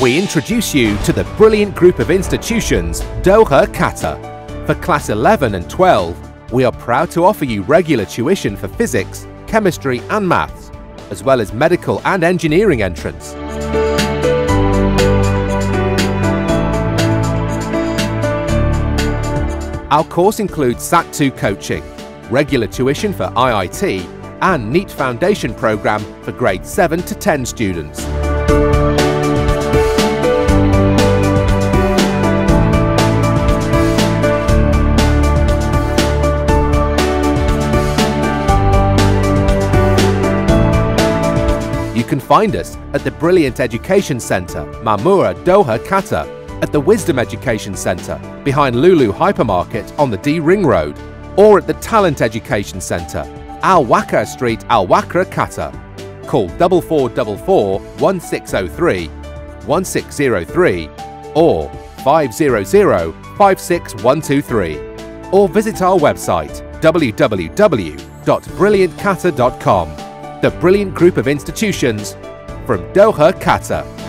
we introduce you to the brilliant group of institutions Doha Qatar. For Class 11 and 12, we are proud to offer you regular tuition for physics, chemistry and maths, as well as medical and engineering entrance. Our course includes SAT2 coaching, regular tuition for IIT, and NEET Foundation programme for grades 7 to 10 students. You can find us at the Brilliant Education Centre, Mamura, Doha, Qatar, at the Wisdom Education Centre, behind Lulu Hypermarket on the D Ring Road, or at the Talent Education Centre, Al Wakra Street, Al Wakra, Qatar. Call 4444 1603, 1603, or 500 56123, or visit our website www.brilliantqatar.com the brilliant group of institutions from Doha, Qatar.